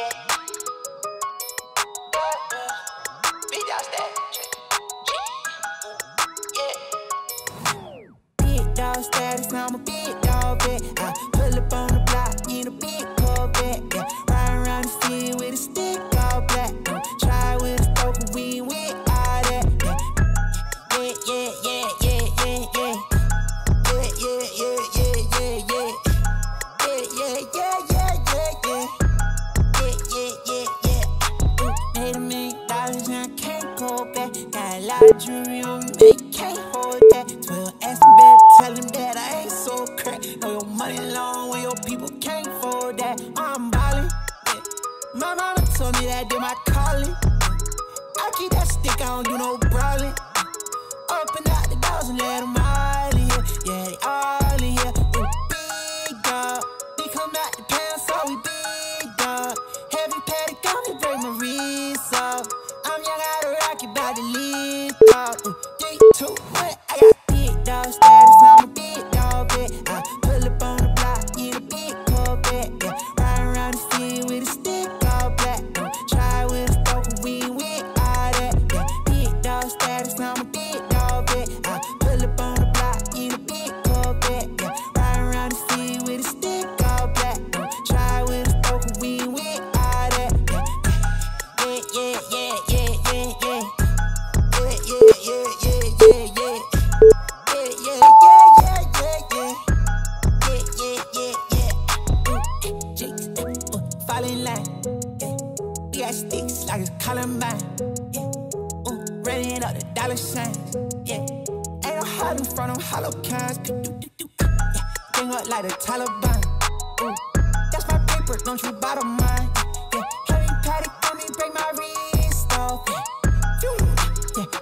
Be Beat that. Back. Got a lot of jewelry on me, can't hold that. Twelve asking better, tell him that I ain't so crack. Know your money long when your people can't afford that. I'm ballin'. Yeah. My mama told me that did my calling. I keep that stick, I don't do no brawling. Open out the doors and let them all in. Yeah, they all Columbine. Yeah. Ooh, running up the dollar signs. Yeah. Ain't no hiding from them hollow cans. Yeah. Bring up like the Taliban. Ooh. That's my paper, don't you bottom mine. Yeah. Heavy Patek on me, break my wrist off. Yeah.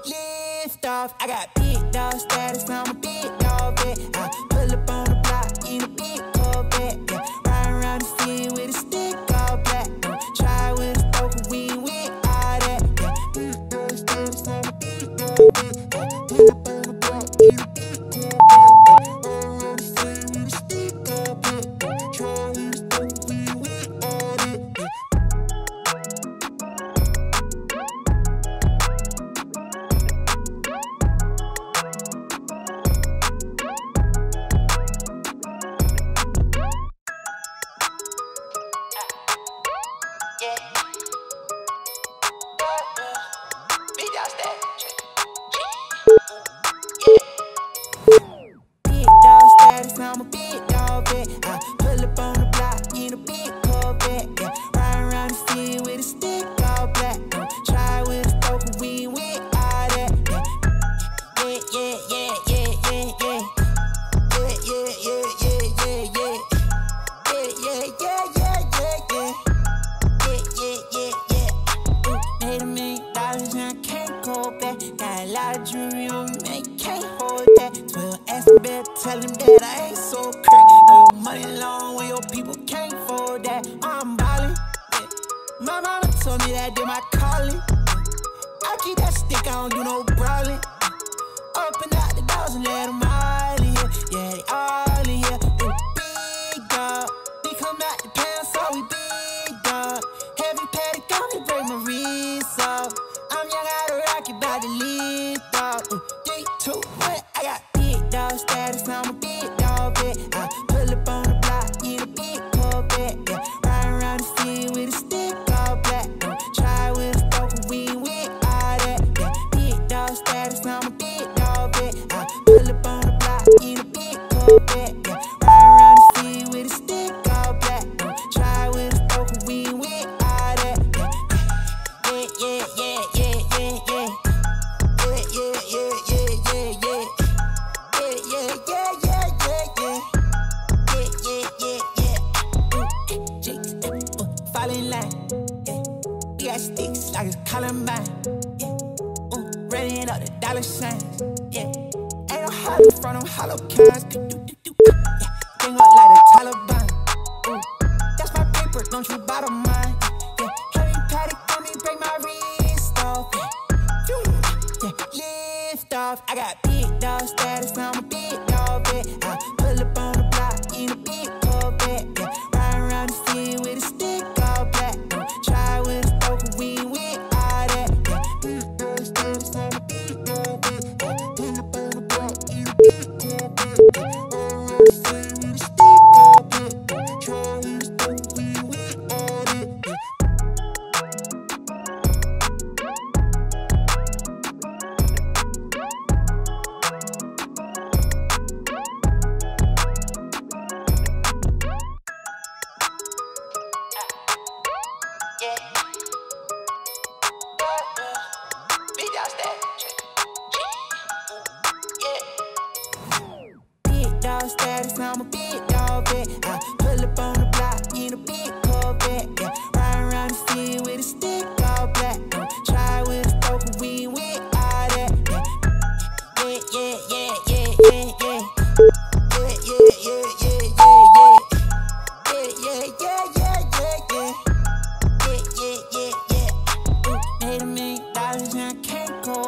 Yeah, lift off. I got big dog status, I'm Yeah, yeah, yeah, yeah, yeah, yeah. Yeah, yeah, yeah, yeah, yeah, yeah. Yeah, yeah, yeah, yeah. Made a million dollars and I can't go back. Got a lot of jewelry on me, can't hold that. Twelve asking better, tell him that I ain't so crack. Know your money long when your people can't that. I'm ballin'. My mama told me that did my calling. I keep that stick, I don't do no brawling. brasileiro, mas Yeah. Ooh, running up the dollar signs. Yeah. Ain't no hiding from them hollow cans. Yeah. Bring up like the Taliban. Ooh, that's my paper, don't you bottom mine. Yeah. Heavy Patek on me, break my wrist off. Yeah. Yeah, lift off. I got big dog status, I'm a big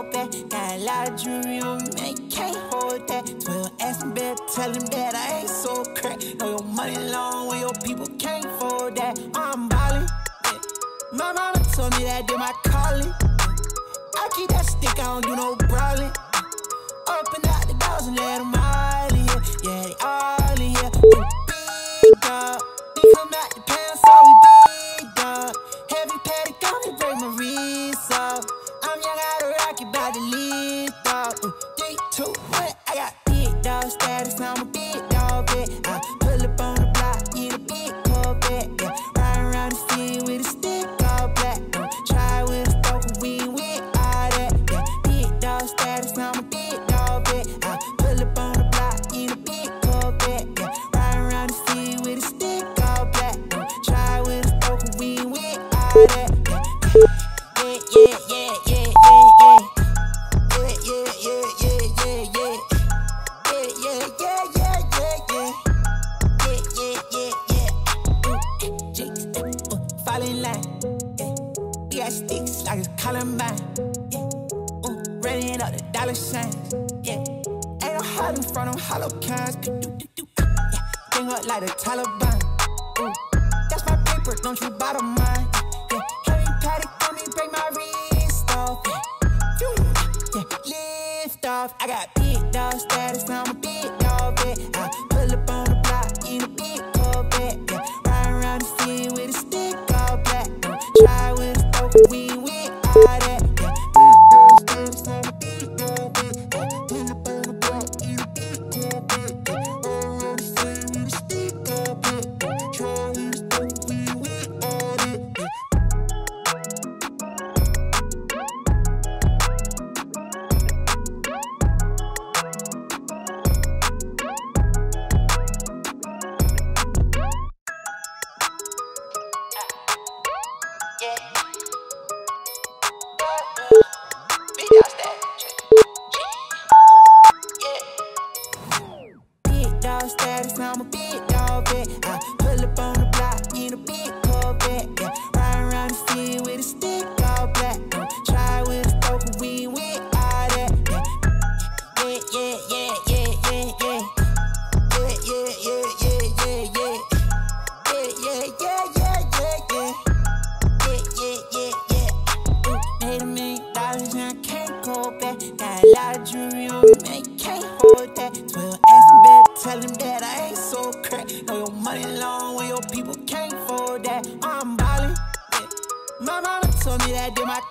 hold. Got a lot of jewelry on me, can't hold that. 12 ass in bed, tell him that I ain't so crack. Know your money long when your people can't afford that. I'm ballin'. My mama told me that they my calling. I keep that stick, I don't do no brawling. Open out the doors and let them all in here. Yeah, they all in here. Big dog. They come out the pants, so we big dog. Out Like the Taliban. Ooh, that's my paper, don't you bottom mine. Yeah. Heavy Patek on me, break my wrist off. Yeah. Yeah, lift off. I got big dog status, I'm a big that. Twelve ask him better, tell him that I ain't so crack. Know your money long when your people can't afford that. I'm ballin', yeah. My mama told me that did my.